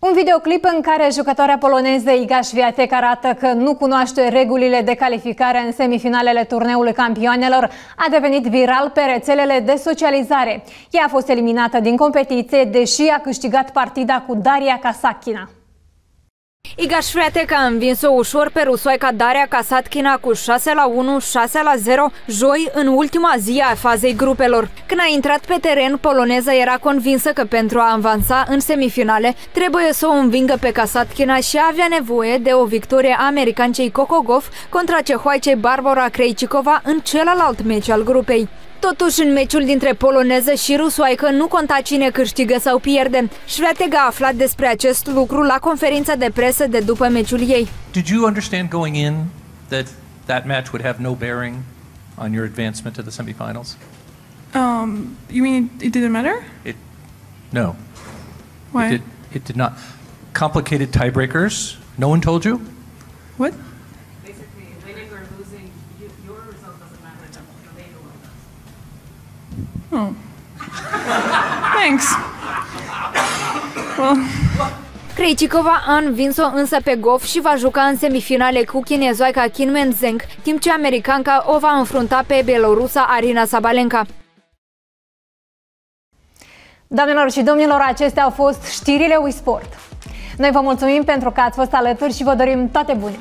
Un videoclip în care jucătoarea poloneză Iga Swiatek arată că nu cunoaște regulile de calificare în semifinalele turneului campioanelor a devenit viral pe rețelele de socializare. Ea a fost eliminată din competiție, deși a câștigat partida cu Daria Kasakina. Igaș Swiatek a învins-o ușor pe rusoaica Daria Kasatkina cu 6 la 1, 6 la 0, joi în ultima zi a fazei grupelor. Când a intrat pe teren, poloneza era convinsă că pentru a avansa în semifinale trebuie să o învingă pe Kasatkina și avea nevoie de o victorie americancei Kokogov contra cehoaicei Barbara Krejcikova în celălalt meci al grupei. Totuși, în meciul dintre poloneză și rusoaică nu conta cine câștigă sau pierde. Șveteg a aflat despre acest lucru la conferința de presă de după meciul ei. Did you understand going in that that match would have no bearing on your advancement to the semifinals? Um, you mean it didn't matter? It, no. Why? It did, it did not. Complicated tiebreakers. No one told you? What? Oh. Thanks. Well. Krejcikova a învins-o însă pe Goff și va juca în semifinale cu chinezoica Kim Menzeng, timp ce americanca o va înfrunta pe belorusa Arina Sabalenka. Doamnelor și domnilor, acestea au fost știrile Wisport. Noi vă mulțumim pentru că ați fost alături și vă dorim toate bune!